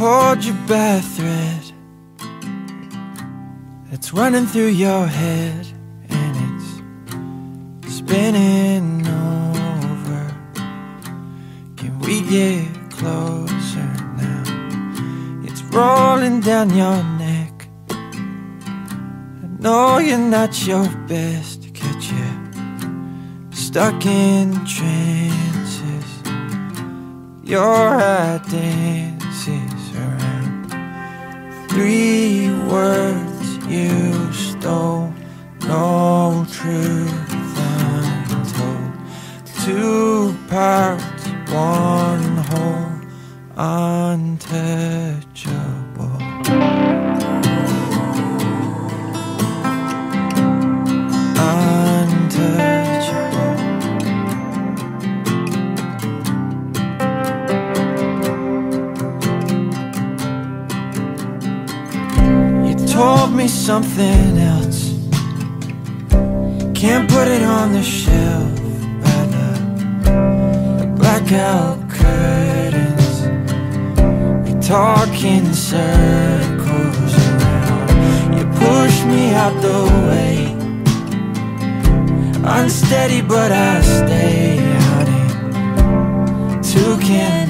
hold your bad thread It's running through your head And it's spinning over. Can we get closer now? It's rolling down your neck. I know you're not your best to Catch you stuck in trances. Your around Three words you stole No truth untold. Two parts, one whole Untouchable me something else. Can't put it on the shelf by the, blackout curtains. We talk in circles around. You push me out the way. Unsteady but I stay out in Two can